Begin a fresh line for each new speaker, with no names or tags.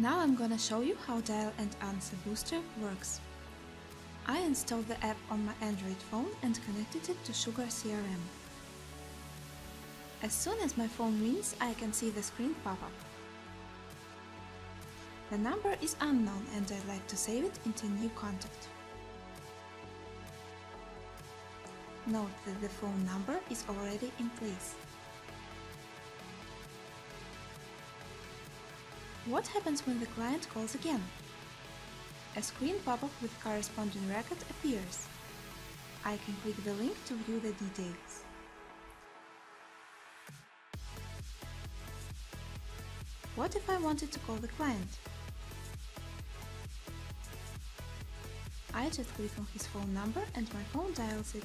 Now I'm gonna show you how Dial and Answer Booster works. I installed the app on my Android phone and connected it to Sugar CRM. As soon as my phone rings, I can see the screen pop up. The number is unknown and I'd like to save it into new contact. Note that the phone number is already in place. What happens when the client calls again? A screen pop-up with corresponding record appears. I can click the link to view the details. What if I wanted to call the client? I just click on his phone number and my phone dials it.